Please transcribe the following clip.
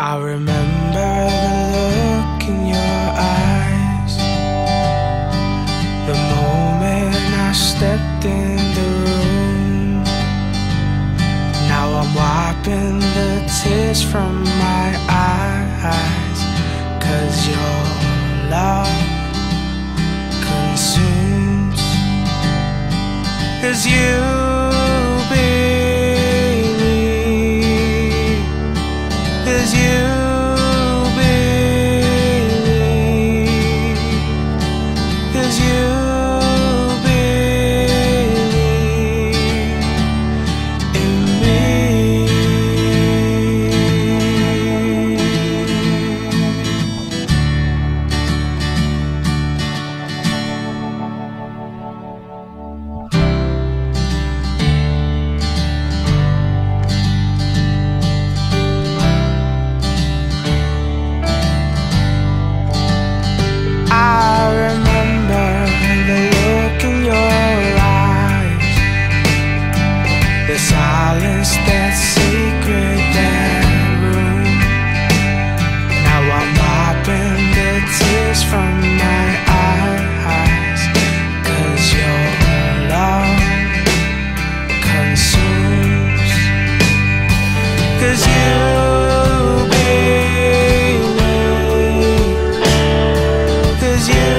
I remember the look in your eyes. The moment I stepped in the room. Now I'm wiping the tears from my eyes. Cause your love consumes. Cause you you. Cause you